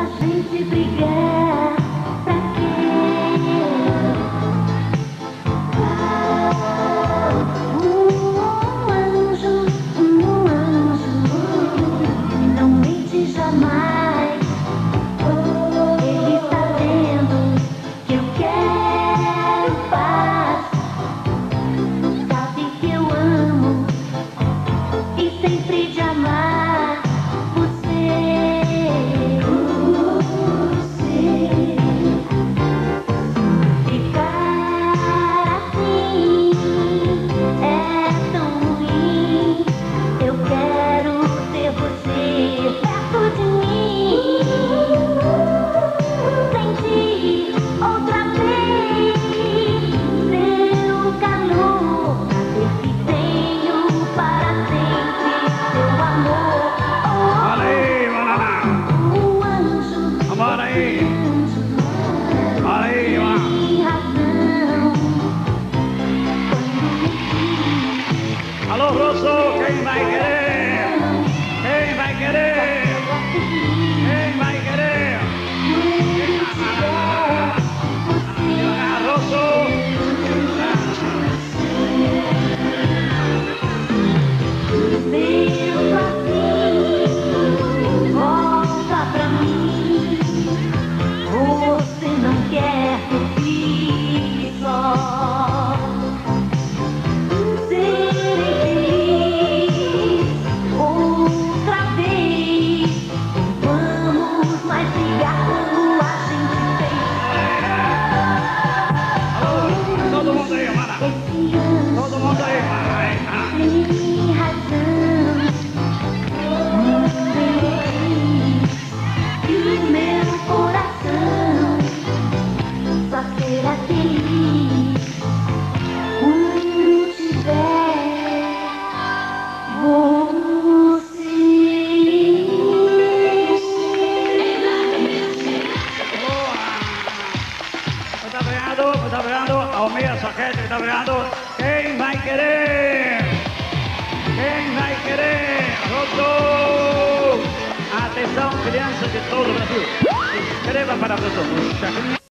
a gente brigando. Alô, professor! tá está tá brigando. Almeia que tá brigando. Quem vai querer? Quem vai querer? Rodou! Atenção, crianças de todo o Brasil. Se inscreva para o produção.